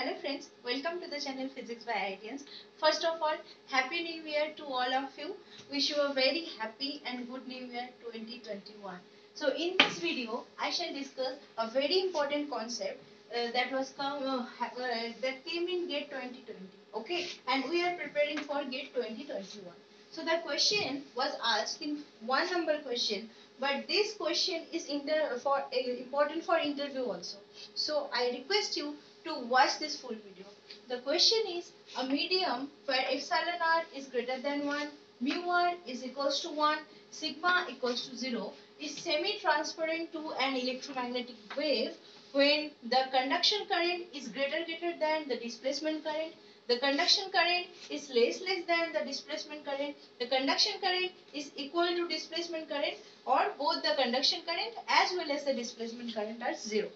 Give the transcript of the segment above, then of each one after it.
Hello friends, welcome to the channel Physics by IITians. First of all, Happy New Year to all of you. Wish you a very happy and good New Year 2021. So in this video, I shall discuss a very important concept uh, that was come uh, uh, that came in GATE 2020. Okay, and we are preparing for GATE 2021. So the question was asked in one number question, but this question is inter for uh, important for interview also. So I request you to watch this full video. The question is a medium where epsilon r is greater than 1, mu r is equals to 1, sigma equals to 0 is semi-transparent to an electromagnetic wave when the conduction current is greater greater than the displacement current the conduction current is less less than the displacement current. The conduction current is equal to displacement current or both the conduction current as well as the displacement current are zero.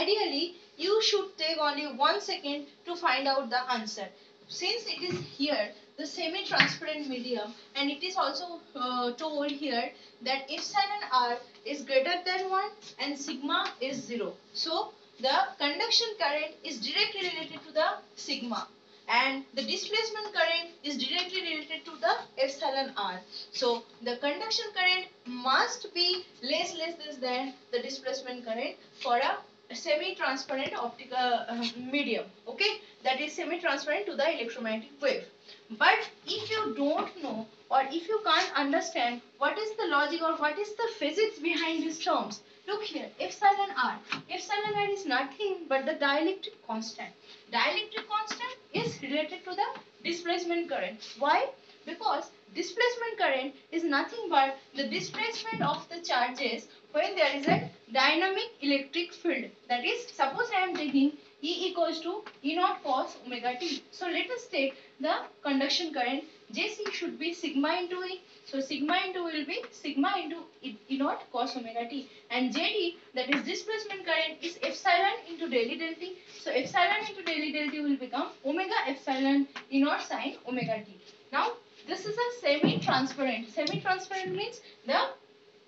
Ideally you should take only one second to find out the answer. Since it is here the semi-transparent medium and it is also uh, told here that epsilon r is greater than 1 and sigma is 0 so the conduction current is directly related to the sigma and the displacement current is directly related to the epsilon r. So the conduction current must be less less than the displacement current for a semi-transparent optical uh, medium. Okay? That is semi-transparent to the electromagnetic wave. But if you don't know or if you can't understand what is the logic or what is the physics behind these terms look here epsilon r epsilon r is nothing but the dielectric constant dielectric constant is related to the displacement current. Why? Because displacement current is nothing but the displacement of the charges when there is a dynamic electric field. That is, suppose I am taking E equals to E naught cos omega t. So let us take the conduction current. Jc should be sigma into E. So sigma into will be sigma into E, e naught cos omega t. And Jd that is displacement current is epsilon into daily del t. So epsilon into daily del t will become omega epsilon E naught sine omega t. Now this is a semi-transparent. Semi-transparent means the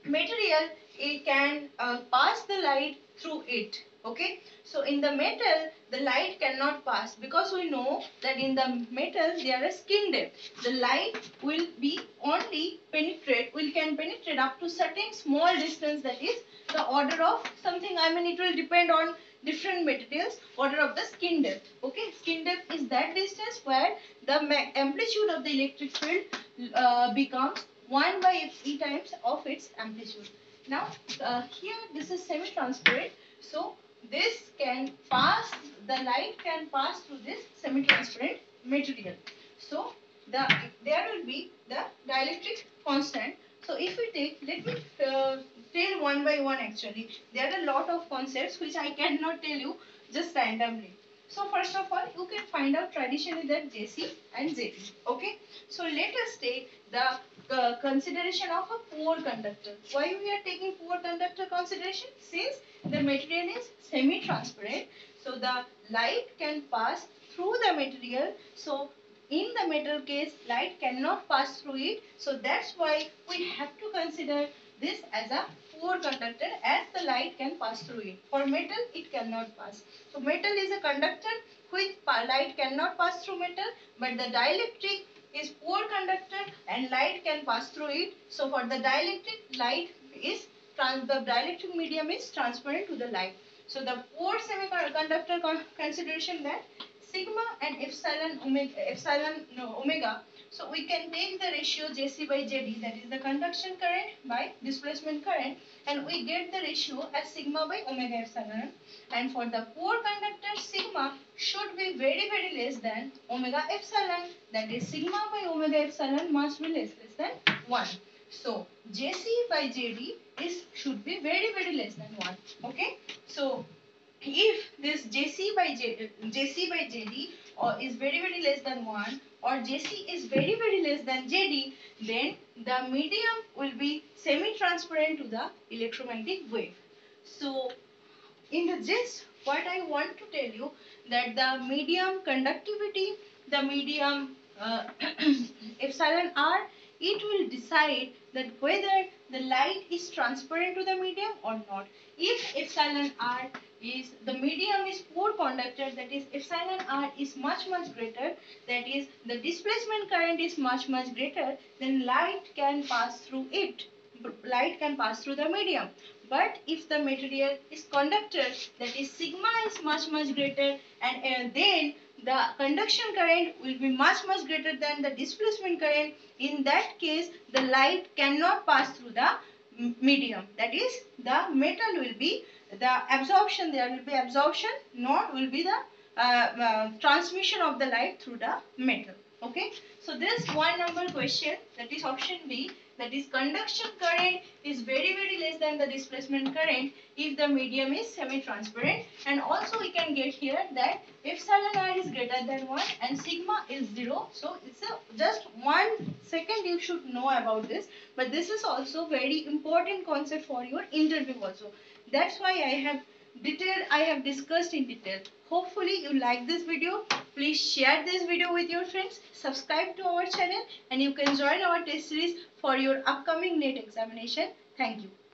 material it can uh, pass the light through it okay? So in the metal the light cannot pass because we know that in the metal there is skin depth. The light will be only penetrate will can penetrate up to certain small distance that is the order of something i mean it will depend on different materials order of the skin depth. Okay? Skin depth is that distance where the amplitude of the electric field uh, becomes 1 by e times of its amplitude. Now uh, here this is semi transparent so this can pass, the light can pass through this semi-transparent material. So, the there will be the dielectric constant. So, if we take, let me uh, tell one by one actually. There are a lot of concepts which I cannot tell you just randomly. So, first of all, you can find out traditionally that JC and JD. Okay. So, let us take the uh, consideration of a poor conductor. Why we are taking poor conductor consideration? Since the material is semi-transparent, so the light can pass through the material. So in the metal case, light cannot pass through it. So that's why we have to consider this as a poor conductor as the light can pass through it. For metal, it cannot pass. So metal is a conductor which light cannot pass through metal, but the dielectric is poor conductor and light can pass through it. So for the dielectric, light is trans the dielectric medium is transparent to the light. So the poor semiconductor con consideration that sigma and epsilon omega, epsilon no, omega. So we can take the ratio Jc by Jd that is the conduction current by displacement current and we get the ratio as sigma by omega epsilon and for the poor conductor sigma should be very very less than omega epsilon that is sigma by omega epsilon must be less less than 1. So Jc by Jd is should be very very less than 1. Okay. So if this Jc by J, Jc by Jd or uh, is very very less than 1 or Jc is very very less than Jd then the medium will be semi-transparent to the electromagnetic wave. So in the gist what I want to tell you that the medium conductivity, the medium uh, epsilon r, it will decide that whether the light is transparent to the medium or not. If epsilon r is the medium is poor conductor that is epsilon r is much much greater that is the displacement current is much much greater then light can pass through it light can pass through the medium. But if the material is conductor that is sigma is much much greater and, and then the conduction current will be much much greater than the displacement current. In that case the light cannot pass through the medium. That is the metal will be the absorption there will be absorption nor will be the uh, uh, transmission of the light through the metal okay? So this one number question that is option b that is conduction current is very very less than the displacement current if the medium is semi-transparent. And also we can get here that epsilon r is greater than 1 and sigma is 0 so it's a just one second you should know about this. But this is also very important concept for your interview also. That's why I have detailed I have discussed in detail. Hopefully you like this video. Please share this video with your friends. Subscribe to our channel and you can join our test series for your upcoming NET examination. Thank you